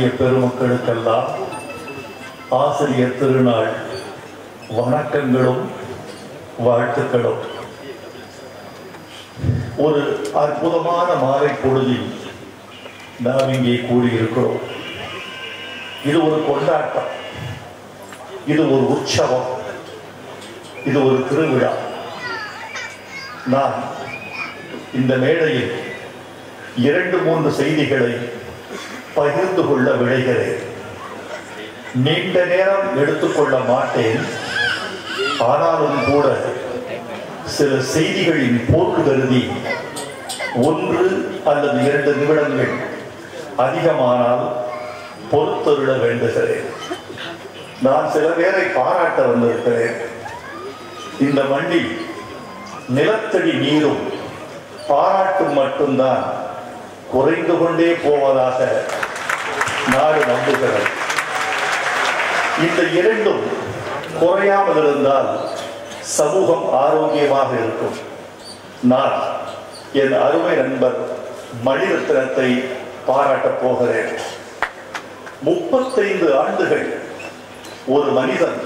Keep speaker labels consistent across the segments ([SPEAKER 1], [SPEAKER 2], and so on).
[SPEAKER 1] ஆசிரியர் பெருமக்களுக்கெல்லாம் ஆசிரியர் திருநாள் வணக்கங்களும் வாழ்த்துக்களும். ஒரு அற்புதமான மாலை பொழுதில் நாம் இங்கே கூடியிருக்கிறோம். இது ஒரு கொண்டாட்டம். இது ஒரு உற்சவம். இது ஒரு திருவிழா. நான் இந்த மேடையில் இரண்டு மூன்று செய்திகளை பகிர்ந்து கொள்ள விளைகிறேன் நீண்ட நேரம் எடுத்துக்கொள்ள மாட்டேன். ஆனாலும் கூட சில செய்திகளின் பொருள் கருதி ஒன்று அல்லது இரண்டு நிமிடங்கள் அதிகமானால் பொறுத்தருட வேண்டுகிறேன். நான் சில பேரை பாராட்ட வந்திருக்கிறேன். இந்த மண்ணில் நிலத்தடி நீரும் பாராட்டும் மட்டும்தான் குறைந்து கொண்டே போவதாக நாடு நம்புகிறது. இந்த இரண்டும் குறையாமல் இருந்தால் சமூகம் ஆரோக்கியமாக இருக்கும். நான் என் அருமை நண்பர் மணிரத்னத்தை பாராட்டப் போகிறேன். முப்பத்தைந்து ஆண்டுகள் ஒரு மனிதன்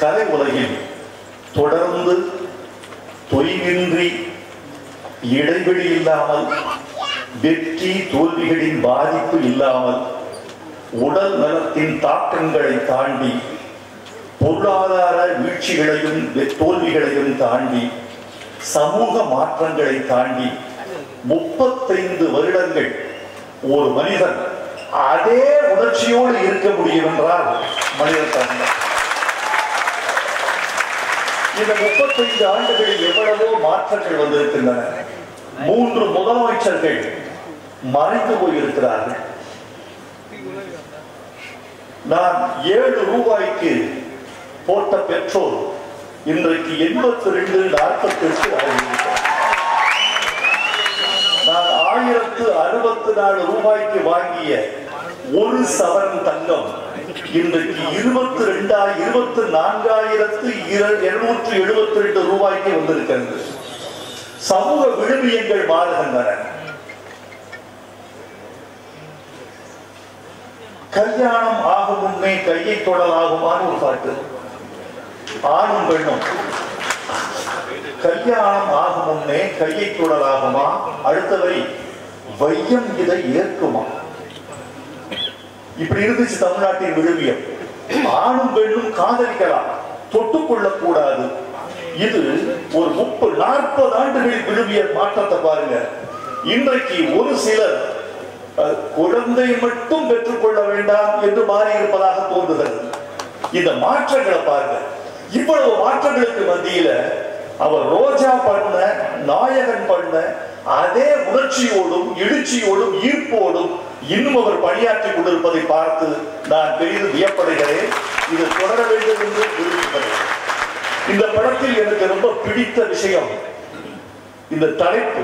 [SPEAKER 1] கலை உலகில் தொடர்ந்து தொய்வின்றி இடைவெளி இல்லாமல் வெற்றி தோல்விகளின் பாதிப்பு இல்லாமல் உடல் நலத்தின் தாக்கங்களை தாண்டி பொருளாதார வீழ்ச்சிகளையும் தோல்விகளையும் தாண்டி சமூக மாற்றங்களை தாண்டி முப்பத்தைந்து வருடங்கள் ஒரு மனிதன் அதே உணர்ச்சியோடு இருக்க முடியும் என்றால் மனிதன் தான் இந்த முப்பத்தைந்து ஆண்டுகளில் எவ்வளவோ மாற்றங்கள் வந்திருக்கின்றன. மூன்று முதலமைச்சர்கள் மறைந்து போயிருக்கிறார்கள். நான் ஏழு ரூபாய்க்கு போட்ட பெட்ரோல் இன்றைக்கு எண்பத்தி ரெண்டு நாற்பத்தி எட்டு ஆகியிருக்கிறது நான் ஆயிரத்து அறுபத்தி நாலு ரூபாய்க்கு வாங்கிய ஒரு சவரன் தங்கம் இன்றைக்கு இருபத்தி ரெண்டாயிரம் இருபத்தி நான்காயிரத்து இருநூற்று எழுபத்தி ரெண்டு ரூபாய்க்கு வந்திருக்கிறது. சமூக விழுமியங்கள் மாறுகின்றன. கல்யாணம் ஆகும் முன்னே கையை தொடலாகுமான்னு ஒரு பாட்டு. ஆணும் பெண்ணும். கல்யாணம் ஆகும் முன்னே கையை தொடலாகுமா? அடுத்தவை வையம் இதை ஏற்குமா? இப்படி இருந்துச்சு தமிழ்நாட்டின் விழுவியம் ஆணும் பெண்ணும் காதலிக்கலாம் தொட்டுக்கொள்ளக் கூடாது. இது ஒரு முப்பது நாற்பது ஆண்டுகளில் விழுவிய மாற்றத்தை பாருங்க. இன்றைக்கு ஒரு சிலர் குழந்தை மட்டும் பெற்றுக்கொள்ள வேண்டாம் என்று மாறி இருப்பதாக தோன்றுகிறது. இந்த மாற்றங்களை பாருங்க. இவ்வளவு மாற்றங்களுக்கு மத்தியில அவர் ரோஜா பண்ண நாயகன் பண்ண அதே உணர்ச்சியோடும் எழுச்சியோடும் ஈர்ப்போடும் இன்னும் அவர் பணியாற்றி கொண்டிருப்பதை பார்த்து நான் பெரிதும் வியப்படைகிறேன். இது தொடர வேண்டும் என்று விரும்புகிறேன். இந்த படத்தில் எனக்கு ரொம்ப பிடித்த விஷயம் இந்த தலைப்பு.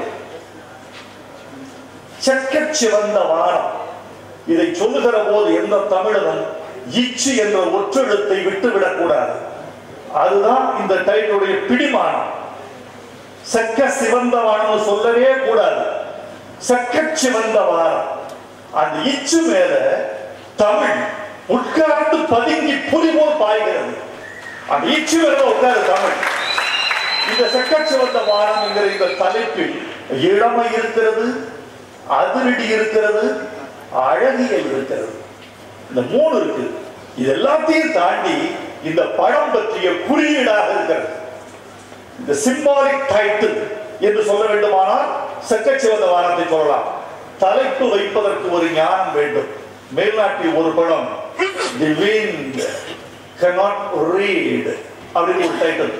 [SPEAKER 1] செக்கச் சிவந்த வானம். இதை சொல்லுகிற போது எந்த தமிழனும் இச்சு என்ற ஒற்றெழுத்தை விட்டுவிடக் கூடாது அதுதான் இந்த டைட்டிலுடைய பிடிமானம். செக்க சிவந்த வானம் சொல்லவே கூடாது. செக்கச் சிவந்த வானம். அந்த இச்சு மேல தமிழ் உட்கார்ந்து பதுங்கி புலி போல் பாய்கிறது. அந்த இச்சு மேல உட்காரு தமிழ். இந்த செக்கச்சிவந்த வானம் என்கிற இந்த தலைப்பில் இளமை இருக்கிறது அதிரடி இருக்கிறது அழகியல் இருக்கிறது. இந்த மூணு இருக்கு. இது எல்லாத்தையும் தாண்டி இந்த படம் பற்றிய குறியீடாக இருக்கிறது. இந்த சிம்பாலிக் டைட்டில் என்று சொல்ல வேண்டுமானால் செக்கச்சிவந்த வானத்தை சொல்லலாம் தலைப்பு வைப்பதற்கு ஒரு ஞானம் வேண்டும். மேல்நாட்டில் ஒரு படம் தி விண்ட் cannot read அப்படின்னு ஒரு டைட்டில்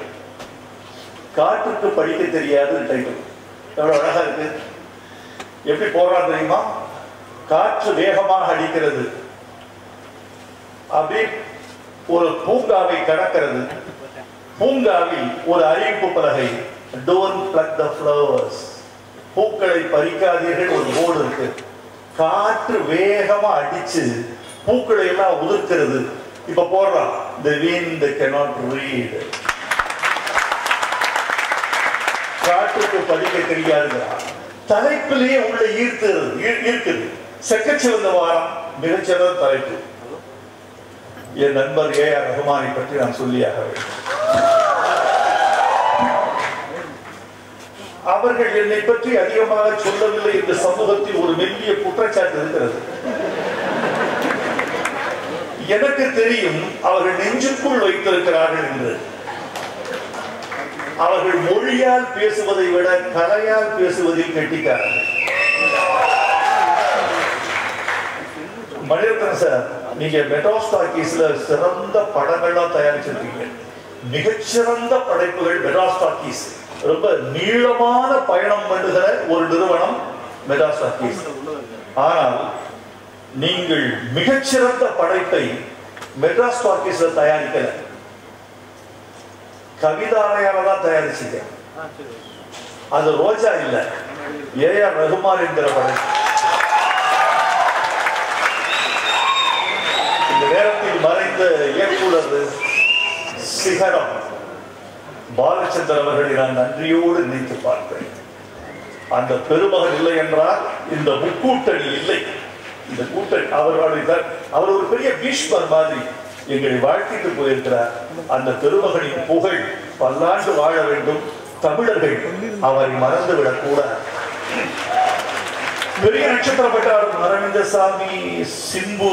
[SPEAKER 1] காற்றுக்கு படிக்க தெரியாது டைட்டில் எவ்வளவு அழகா இருக்கு. எப்படி போடுறான் தெரியுமா? காற்று வேகமாக அடிக்கிறது. அப்படி ஒரு பூங்காவை கடக்கிறது. பூங்காவில் ஒரு அறிவிப்பு பலகை. டோன்ட் பிளக் த ஃப்ளவர்ஸ் பூக்களை பறிக்காதீர்கள் ஒரு போர்டு இருக்கு. காற்று வேகமா அடிச்சு பூக்களை எல்லாம் உதிர்க்கிறது. இப்ப போடுறான். The wind cannot ரீட் காற்றுக்கு படிக்க தெரியாதுங்கிறான் தலைப்பிலேயே உள்ள ஈர்த்து ஈ- ஈர்க்குது. செக்கச்சிவந்த வாரம் மிகச்சிறந்த தலைப்பு. என் நண்பர் ஏ ஆர் ரகுமானை பற்றி நான் சொல்லியாக வேண்டும். அவர்கள் என்னை பற்றி அதிகமாக சொல்லவில்லை இந்த சமூகத்தில் ஒரு மெல்லிய குற்றச்சாட்டு இருக்கிறது. எனக்கு தெரியும் அவர்கள் நெஞ்சுக்குள் வைத்திருக்கிறார்கள் என்று. அவர்கள் மொழியால் பேசுவதை விட கலையால் பேசுவதில் கெட்டிக்காரர்கள் மணிரத்னம் சார் நீங்க மெட்ராஸ்டாக்கீஸ்ல சிறந்த படங்கள்லாம் தயாரிச்சிருக்கீங்க. மிகச்சிறந்த படைப்புகள் மெட்டாஸ்டாக்கீஸ் ரொம்ப நீளமான பயணம் பண்ணுகிற ஒரு நிறுவனம் மெட்டாஸ்டாக்கீஸ் ஆனால் நீங்கள் மிகச்சிறந்த படைப்பை மெட்ராஸ் டாக்கீஸ்ல தயாரிக்கல. கவிதாலயால தான் தயாரிச்சீங்க அது ரோஜா இல்ல. ஏ ஆர் ரகுமான் என்கிற படம் இந்த நேரத்தில் மறைந்த இயக்குனர் சிகரம் பாலச்சந்திரன் அவர்களை நான் நன்றியோடு நினைத்து பார்ப்பேன். அந்த பெருமகன் இல்லை என்றால் இந்த முக்கூட்டணி இல்லை. இந்த கூட்டணி அவர்களுடைய அவர் ஒரு பெரிய பீஷ்மர் மாதிரி. எங்களை வாழ்த்திட்டு போயிருக்கிறார் அந்த பெருமகனின் புகழ் பல்லாண்டு வாழ வேண்டும். தமிழர்கள் அவரை மறந்துவிடக் கூடாது பெரிய நட்சத்திர பட்டாளம் சிம்பு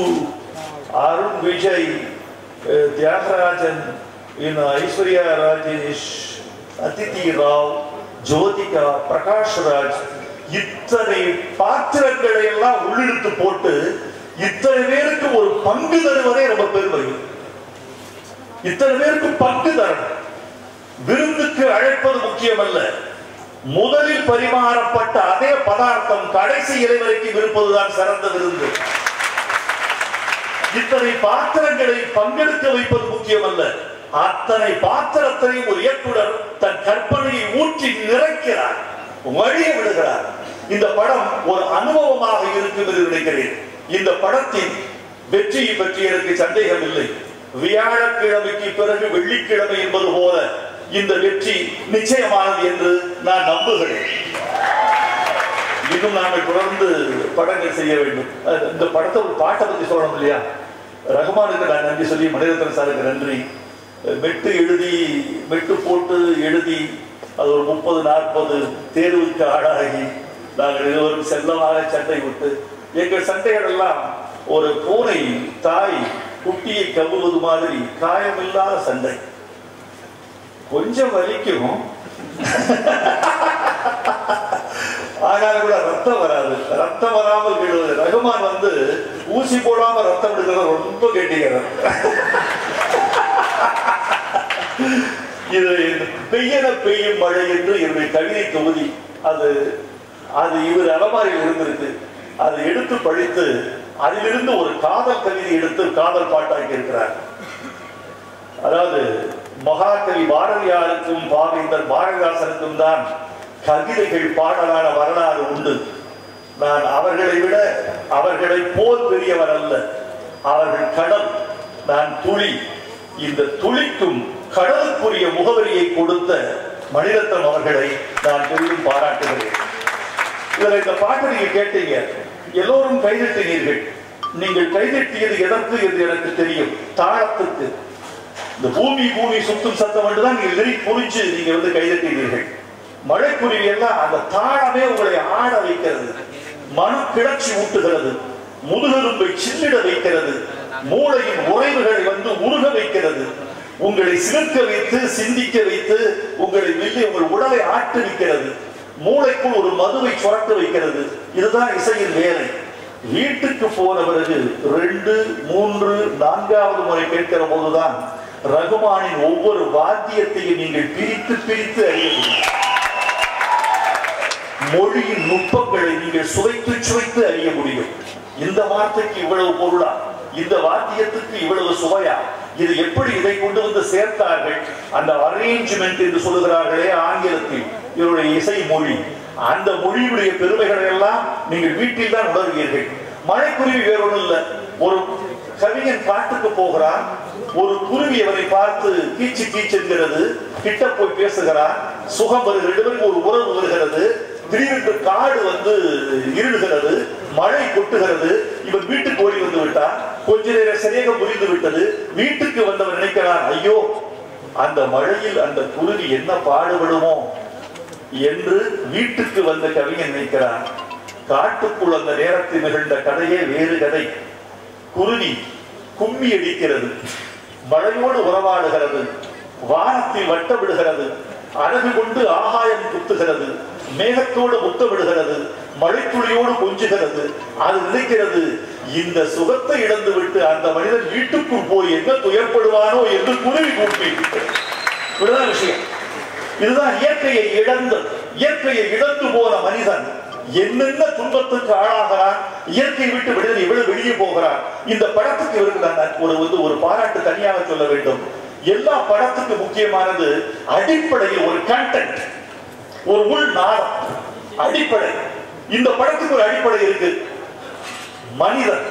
[SPEAKER 1] அருண் விஜய் தியாகராஜன் இன்னும் ஐஸ்வர்யா ராஜேஷ் அதித்தி ராவ் ஜோதிகா பிரகாஷ் ராஜ் இத்தனை பாத்திரங்களை எல்லாம் உள்ளிழுத்து போட்டு இத்தனை பேர் பங்கு தருவதே ரொம்ப பெருமை இத்தனை பேருக்கு பங்கு தரணும். விருந்துக்கு அழைப்பது முக்கியமல்ல. முதலில் பரிமாறப்பட்ட அதே பதார்த்தம் கடைசி இறைவரைக்கும் இருப்பதுதான் சிறந்த விருந்து. இத்தனை பாத்திரங்களை பங்கெடுக்க வைப்பது முக்கியமல்ல. அத்தனை பாத்திரத்தையும் ஒரு இயக்குடன் தன் கற்பனையை ஊற்றி நிறைக்கிறார் வழிய விடுகிறார். இந்த படம் ஒரு அனுபவமாக இருக்கும் என்று நினைக்கிறேன். இந்த படத்தின் வெற்றியை பற்றி எனக்கு சந்தேகம் இல்லை வியாழக்கிழமைக்கு பிறகு வெள்ளிக்கிழமை என்பது போல இந்த வெற்றி நிச்சயமானது என்று நான் நம்புகிறேன். இன்னும் நாங்கள் தொடர்ந்து படங்கள் செய்ய வேண்டும். இந்த படத்தை ஒரு பாட்டை பற்றி சொல்லணும் இல்லையா? ரகுமானுக்கு நான் நன்றி சொல்லி மணிரத்னம் சாருக்கு நன்றி. மெட்டு எழுதி மெட்டு போட்டு எழுதி அது ஒரு முப்பது நாற்பது தேர்வுக்கு ஆளாகி நாங்கள் இருவரும் செல்லமாக சண்டை விட்டு எங்கள் சண்டைகள் எல்லாம் ஒரு பூனை தாய் குட்டியை கவுவது மாதிரி காயமில்லாத சண்டை. கொஞ்சம் வலிக்கும். ஆனால் கூட ரத்தம் வராது. ரத்தம் வராமல் விடுவது. ரகுமான் வந்து ஊசி போடாம ரத்தம் விடுகிறத ரொம்ப கேட்டுகிறார் இது பெய்யன பெய்யும் மழை என்று என்னுடைய கவிதை தொகுதி. அது அது இவர் அலமாரியில் இருந்திருக்கு. அதை எடுத்து படித்து அதிலிருந்து ஒரு காதல் கவிதை எடுத்து காதல் பாட்டாக்கி இருக்கிறார். அதாவது மகாகவி பாரதியாருக்கும் பாவேந்தர் பாரதிதாசனுக்கும் தான் கவிதைகள் பாடலான வரலாறு உண்டு. நான் அவர்களை விட அவர்களை போல் பெரியவர் அல்ல. அவர்கள் கடல் நான் துளி. இந்த துளிக்கும் கடலுக்குரிய முகவரியை கொடுத்த மணிரத்னம் அவர்களை நான் பெரிதும் பாராட்டுகிறேன். இதுல இந்த பாட்டு நீங்க கேட்டீங்க. எல்லோரும் கைதட்டினீர்கள் நீங்கள் கைதட்டியது எதற்கு என்று எனக்கு தெரியும். தாளத்துக்கு இந்த பூமி பூமி சுத்தும் சத்தம் என்றுதான் நீங்க நெறி புரிஞ்சு நீங்க வந்து கைதட்டினீர்கள் மழைக்குருவி எல்லாம் அந்த தாளமே உங்களை ஆட வைக்கிறது. மனு கிளர்ச்சி ஊட்டுகிறது. முதுகெலும்பை சில்லிட வைக்கிறது. மூளையின் உறைவுகளை வந்து உருக வைக்கிறது. உங்களை சிலிர்க்க வைத்து சிந்திக்க வைத்து உங்களை வெளியே உங்கள் உடலை ஆட்டுவிக்கிறது. மூளைக்குள் ஒரு மதுவை சுரக்க வைக்கிறது. இதுதான் இசையின் வேலை. வீட்டுக்கு போன பிறகு ரெண்டு மூன்று நான்காவது முறை கேட்கிற போதுதான் ரகுமானின் ஒவ்வொரு வாத்தியத்தையும் நீங்கள் பிரித்து பிரித்து அறிய முடியும். மொழியின் நுட்பங்களை நீங்கள் சுவைத்து சுவைத்து அறிய முடியும். இந்த வார்த்தைக்கு இவ்வளவு பொருளா? இந்த வாத்தியத்துக்கு இவ்வளவு சுவையா? இது எப்படி இதை கொண்டு வந்து சேர்த்தார்கள்? அந்த அரேஞ்ச்மெண்ட் என்று சொல்லுகிறார்களே ஆங்கிலத்தில். இவருடைய இசை மொழி. அந்த மொழியுடைய பெருமைகளை எல்லாம் நீங்கள் வீட்டில் தான் உணர்வீர்கள். மழைக்குருவி வேறொன்றும் இல்லை. ஒரு கவிஞன் காட்டுக்கு போகிறான். ஒரு குருவி அவரை பார்த்து கீச்சு கீச்சென்கிறது. கிட்ட போய் பேசுகிறான். சுகம் வருகிறது. இவருக்கு ஒரு உறவு வருகிறது. திடீரென்று காடு வந்து இருடுகிறது மழை கொட்டுகிறது. இவன் வீட்டுக்கு ஓடி வந்து விட்டான். கொஞ்ச நேரம் சரியாக புரிந்து விட்டது. வீட்டுக்கு வந்தவன் நினைக்கிறான் ஐயோ அந்த மழையில் அந்த குருவி என்ன பாடுபடுமோ? என்று வீட்டுக்கு வந்த கவிஞன் நினைக்கிறான். காட்டுக்குள் அந்த நேரத்தில் நிகழ்ந்த கதையே வேறு கதை. குருவி கும்மி அடிக்கிறது. மழையோடு உறவாடுகிறது. வானத்தில் வட்டமிடுகிறது. அழகு கொண்டு ஆகாயம் குத்துகிறது. மேகத்தோடு முத்தமிடுகிறது. மழைத்துளியோடு கொஞ்சுகிறது. அது நினைக்கிறது இந்த சுகத்தை இழந்து விட்டு அந்த மனிதன் வீட்டுக்குள் போய் என்ன துயர்படுவானோ என்று குருவி கூப்பி விஷயம். இதுதான் இயற்கையை இழந்து இயற்கையை இழந்து போன மனிதன். என்னென்ன துன்பத்துக்கு ஆளாகிறான்? இயற்கை விட்டு விடுதல் இவ்வளவு வெளியே போகிறான்? இந்த படத்துக்கு இவருக்கு நான் ஒரு வந்து ஒரு பாராட்டு தனியாக சொல்ல வேண்டும். எல்லா படத்துக்கு முக்கியமானது அடிப்படையில் ஒரு கண்டென்ட் ஒரு உள் நாடம். அடிப்படை. இந்த படத்துக்கு ஒரு அடிப்படை இருக்கு. மனிதன்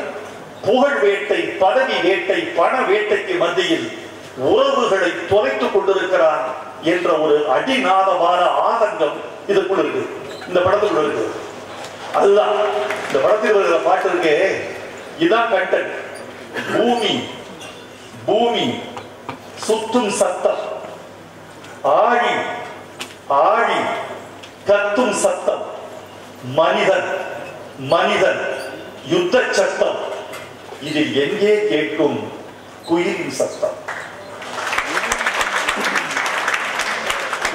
[SPEAKER 1] புகழ் வேட்டை பதவி வேட்டை பண வேட்டைக்கு மத்தியில் உறவுகளை தொலைத்துக் கொண்டிருக்கிறான். என்ற ஒரு அடிநாதமான ஆதங்கம் இதுக்குள் இருக்கு. இந்த படத்துக்குள்ள இருக்கு. அதுதான். இந்த படத்தில் வருகிற பாட்டு இருக்கே. இதான் கண்டென்ட் பூமி. பூமி. சுத்தும் சத்தம். ஆழி. ஆழி. கத்தும் சத்தம். மனிதன். மனிதன். யுத்த சத்தம். இது எங்கே கேட்கும் குயிலின் சத்தம்?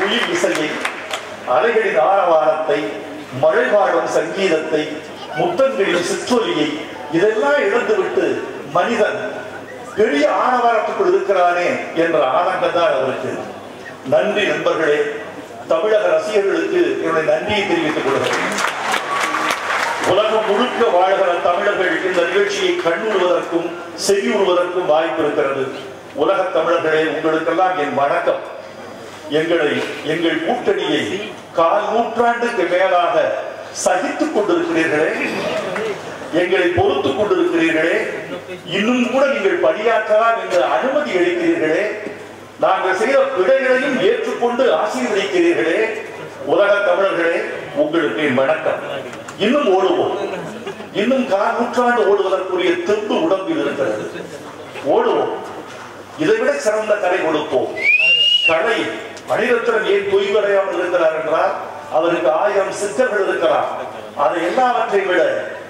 [SPEAKER 1] குயில் இசையை அலைகளின் ஆரவாரத்தை மழை வாழும் சங்கீதத்தை முத்தங்களின் சிற்றொலியை இதெல்லாம் இழந்துவிட்டு மனிதன் பெரிய ஆரவாரத்துக்குள் இருக்கிறானே என்ற ஆனந்தம் தான் அவருக்கு. நன்றி நண்பர்களே தமிழக ரசிகர்களுக்கு என்னுடைய நன்றியை தெரிவித்துக் கொள்கிறேன். உலகம் முழுக்க வாழ்கிற தமிழர்கள் இந்த நிகழ்ச்சியை கண்ணுறுவதற்கும் செவியுறுவதற்கும் வாய்ப்பு இருக்கிறது. உலக தமிழர்களே உங்களுக்கெல்லாம் என் வணக்கம். எங்களை எங்கள் கூட்டணியை கால் நூற்றாண்டுக்கு மேலாக சகித்துக் கொண்டிருக்கிறீர்களே. எங்களை பொறுத்துக் கொண்டிருக்கிறீர்களே. இன்னும் கூட நீங்கள் பணியாற்றலாம் என்று அனுமதி அளிக்கிறீர்களே. நாங்கள் செய்த பிழைகளையும் ஏற்றுக்கொண்டு ஆசீர்வதிக்கிறீர்களே. உலக தமிழர்களே உங்களுக்கு வணக்கம். இன்னும் ஓடுவோம். இன்னும் கால் நூற்றாண்டு ஓடுவதற்குரிய தெம்பு உடம்பில் இருக்கிறது. ஓடுவோம். இதைவிட சிறந்த கலை கொடுப்போம். கலை மணிரத்னம் ஏன் தொய்வடையாமல் இருக்கிறார் என்றால் அவருக்கு ஆயிரம் சித்தர்கள் இருக்கிறார். அதை எல்லாவற்றை விட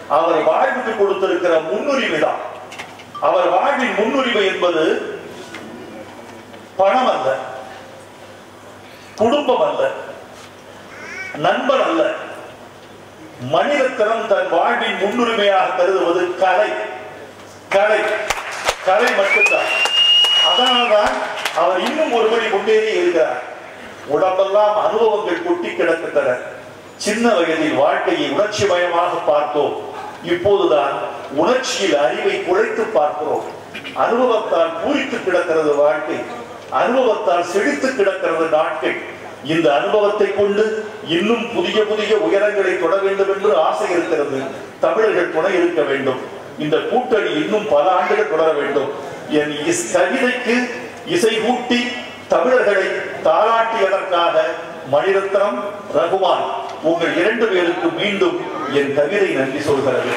[SPEAKER 1] அவர் வாழ்வுக்கு கொடுத்திருக்கிற முன்னுரிமை தான். அவர் வாழ்வின் முன்னுரிமை என்பது பணம் அல்ல குடும்பம் அல்ல நண்பர் அல்ல. மனிதத்தனம் தன் வாழ்வின் முன்னுரிமையாக கருதுவது கலை. கலை. கலை மட்டும்தான். அதனால்தான் அவர் இன்னும் ஒருபடி முன்னேறி இருக்கிறார். உடம்பெல்லாம் அனுபவங்கள் கொட்டி கிடக்கின்றன. சின்ன வயதில் வாழ்க்கையை உணர்ச்சி மயமாக பார்த்தோம். இப்போதுதான் உணர்ச்சியில் அறிவை குழைத்து பார்க்கிறோம். அனுபவத்தால் பூரித்து கிடக்கிறது வாழ்க்கை. அனுபவத்தால் செழித்து கிடக்கிறது நாட்கள். இந்த அனுபவத்தை கொண்டு இன்னும் புதிய புதிய உயரங்களை தொட வேண்டும் என்று ஆசை இருக்கிறது. தமிழர்கள் துணை இருக்க வேண்டும். இந்த கூட்டணி இன்னும் பல ஆண்டுகள் தொடர வேண்டும். என் கவிதைக்கு இசை ஊட்டி தமிழர்களை தாராட்டியதற்காக மணிரத்னம் ரகுமான் உங்கள் இரண்டு பேருக்கு மீண்டும் என் கவிதை நன்றி சொல்கிறது.